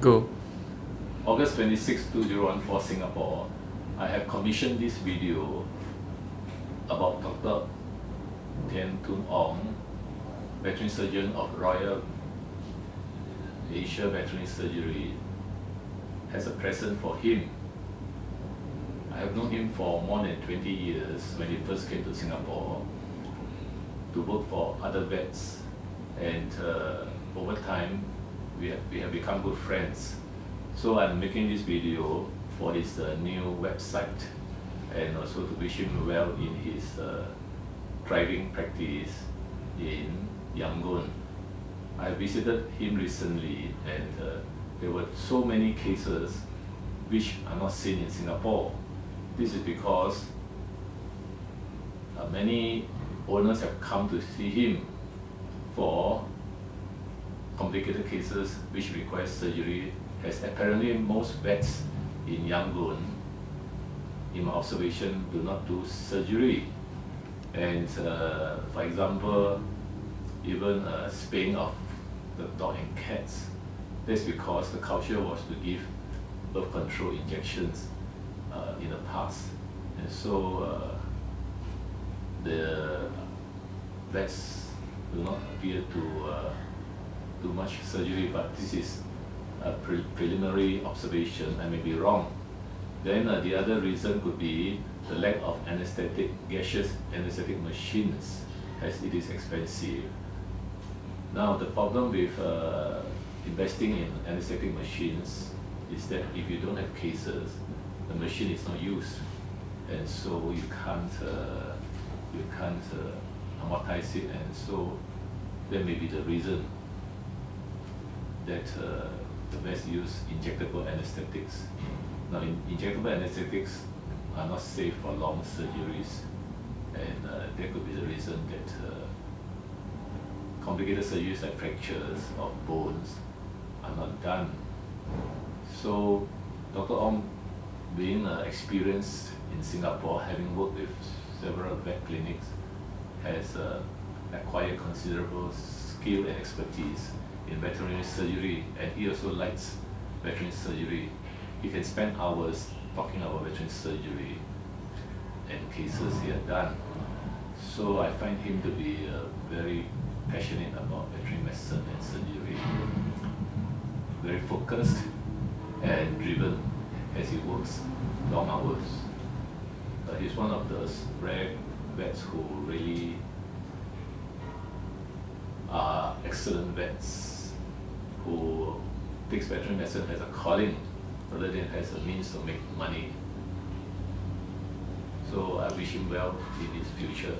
Go. August 26, 2014, Singapore, I have commissioned this video about Dr. Thein Tun Aung, veteran surgeon of Royal Asia Veterinary Surgery, as a present for him. I have known him for more than 20 years when he first came to Singapore to work for other vets and uh, over time we have, we have become good friends. So I'm making this video for his uh, new website and also to wish him well in his uh, driving practice in Yangon. I visited him recently and uh, there were so many cases which are not seen in Singapore. This is because uh, many owners have come to see him for complicated cases which require surgery as apparently most vets in Yangon in my observation do not do surgery. And uh, for example even uh, spaying of the dog and cats that's because the culture was to give birth control injections uh, in the past. And so uh, the vets do not appear to uh, do much surgery, but this is a pre preliminary observation. I may be wrong. Then uh, the other reason could be the lack of anesthetic, gaseous anesthetic machines, as it is expensive. Now the problem with uh, investing in anesthetic machines is that if you don't have cases, the machine is not used, and so you can't uh, you can't uh, amortize it, and so that may be the reason that uh, the best use injectable anesthetics. Now, in, injectable anesthetics are not safe for long surgeries, and uh, that could be the reason that uh, complicated surgeries like fractures of bones are not done. So, Dr. Aung, being uh, experienced in Singapore, having worked with several vet clinics, has uh, acquired considerable skill and expertise in veterinary surgery and he also likes veterinary surgery. He can spend hours talking about veterinary surgery and cases he had done. So I find him to be uh, very passionate about veterinary medicine and surgery. Very focused and driven as he works long hours. Uh, he's one of those rare vets who really excellent vets who takes veterinary medicine as a calling rather than as a means to make money. So I wish him well in his future.